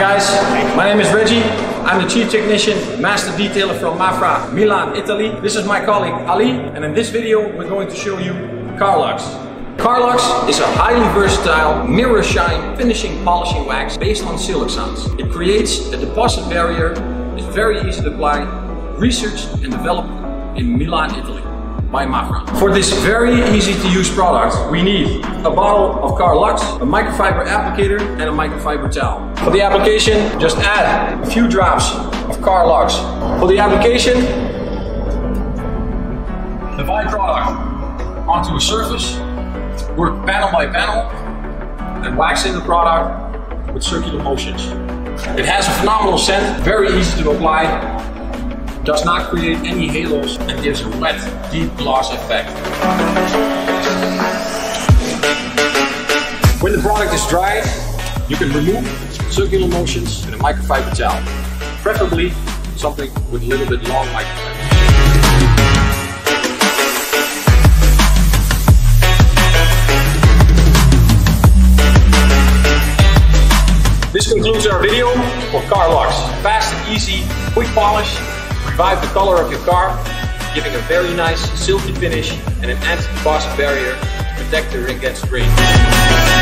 guys, my name is Reggie. I'm the chief technician, master detailer from Mafra, Milan, Italy. This is my colleague Ali, and in this video we're going to show you Carlux. Carlux is a highly versatile mirror shine finishing polishing wax based on siloxanes. It creates a deposit barrier, is very easy to apply, researched and developed in Milan, Italy by Mafra. For this very easy to use product, we need a bottle of Carlux, a microfiber applicator and a microfiber towel. For the application, just add a few drops of Carlux. For the application, divide product onto a surface, work panel by panel, and wax in the product with circular motions. It has a phenomenal scent, very easy to apply, does not create any halos and gives a wet, deep gloss effect. When the product is dry, you can remove circular motions in a microfiber towel, preferably something with a little bit long microfiber. This concludes our video for Carlux. Fast and easy, quick polish, revive the color of your car, giving a very nice silky finish and an anti-deposit barrier to protect ring against rain.